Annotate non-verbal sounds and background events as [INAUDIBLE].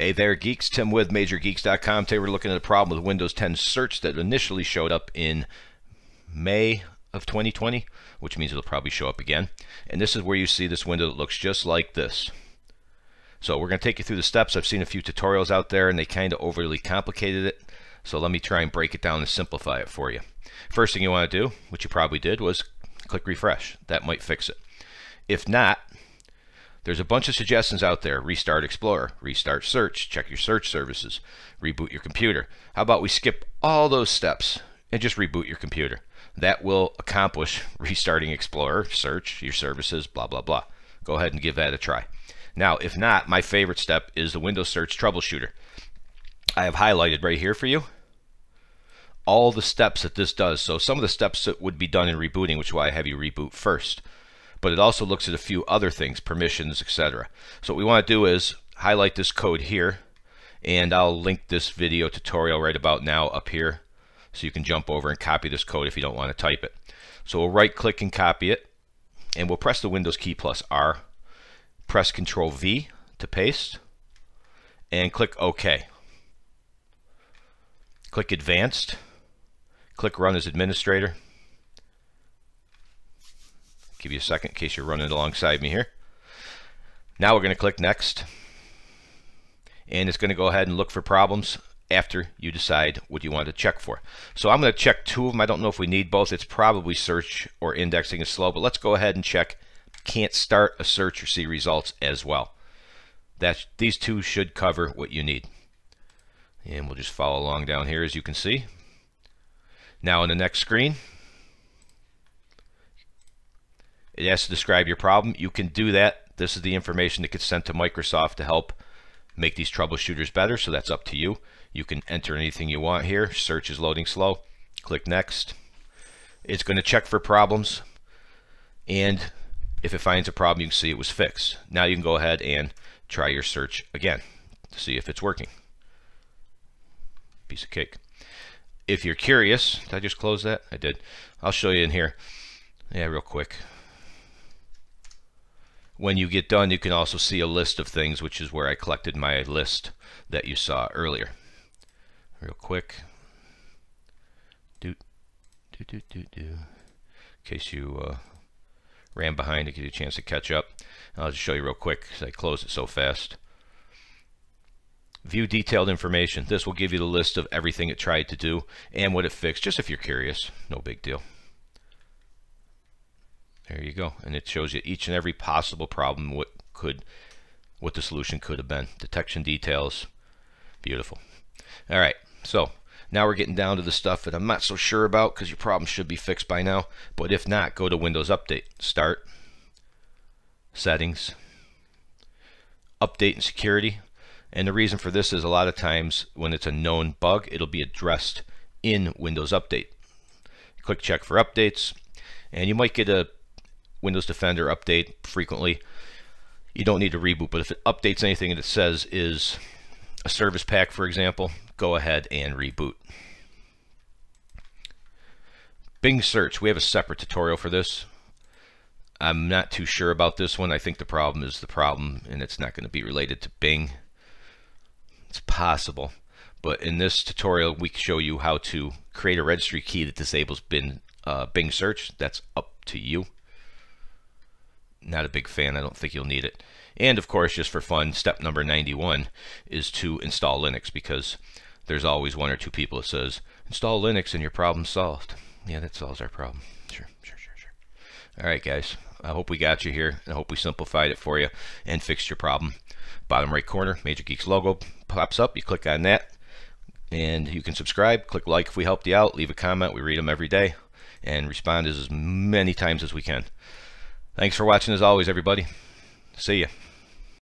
Hey there, geeks. Tim with MajorGeeks.com. Today we're looking at a problem with Windows 10 Search that initially showed up in May of 2020, which means it'll probably show up again. And this is where you see this window that looks just like this. So we're going to take you through the steps. I've seen a few tutorials out there and they kind of overly complicated it. So let me try and break it down and simplify it for you. First thing you want to do, which you probably did, was click refresh. That might fix it. If not, there's a bunch of suggestions out there. Restart Explorer, restart search, check your search services, reboot your computer. How about we skip all those steps and just reboot your computer? That will accomplish [LAUGHS] restarting Explorer, search, your services, blah, blah, blah. Go ahead and give that a try. Now, if not, my favorite step is the Windows Search Troubleshooter. I have highlighted right here for you all the steps that this does. So some of the steps that would be done in rebooting, which is why I have you reboot first but it also looks at a few other things, permissions, etc. So what we want to do is highlight this code here, and I'll link this video tutorial right about now up here, so you can jump over and copy this code if you don't want to type it. So we'll right click and copy it, and we'll press the Windows key plus R, press Control V to paste, and click OK. Click Advanced, click Run as Administrator, Give you a second in case you're running alongside me here. Now we're going to click Next. And it's going to go ahead and look for problems after you decide what you want to check for. So I'm going to check two of them. I don't know if we need both. It's probably search or indexing is slow, but let's go ahead and check can't start a search or see results as well. That These two should cover what you need. And we'll just follow along down here as you can see. Now in the next screen, it has to describe your problem. You can do that. This is the information that gets sent to Microsoft to help make these troubleshooters better, so that's up to you. You can enter anything you want here. Search is loading slow. Click Next. It's going to check for problems, and if it finds a problem, you can see it was fixed. Now you can go ahead and try your search again to see if it's working. Piece of cake. If you're curious, did I just close that? I did. I'll show you in here. Yeah, real quick when you get done, you can also see a list of things, which is where I collected my list that you saw earlier. Real quick. Do, do, do, do, do. In case you uh, ran behind to get a chance to catch up. I'll just show you real quick because I closed it so fast. View detailed information. This will give you the list of everything it tried to do and what it fixed, just if you're curious. No big deal. There you go. And it shows you each and every possible problem what could what the solution could have been. Detection details. Beautiful. All right. So now we're getting down to the stuff that I'm not so sure about because your problem should be fixed by now. But if not, go to Windows Update. Start. Settings. Update and security. And the reason for this is a lot of times when it's a known bug, it'll be addressed in Windows Update. Click check for updates. And you might get a Windows Defender update frequently. You don't need to reboot, but if it updates anything that it says is a service pack, for example, go ahead and reboot. Bing search, we have a separate tutorial for this. I'm not too sure about this one. I think the problem is the problem, and it's not going to be related to Bing. It's possible. But in this tutorial, we show you how to create a registry key that disables Bing, uh, Bing search. That's up to you not a big fan. I don't think you'll need it. And of course, just for fun, step number 91 is to install Linux because there's always one or two people that says, install Linux and your problem's solved. Yeah, that solves our problem. Sure, sure, sure, sure. All right, guys. I hope we got you here. I hope we simplified it for you and fixed your problem. Bottom right corner, Major Geeks logo pops up. You click on that and you can subscribe. Click like if we helped you out. Leave a comment. We read them every day and respond as many times as we can. Thanks for watching as always, everybody. See ya.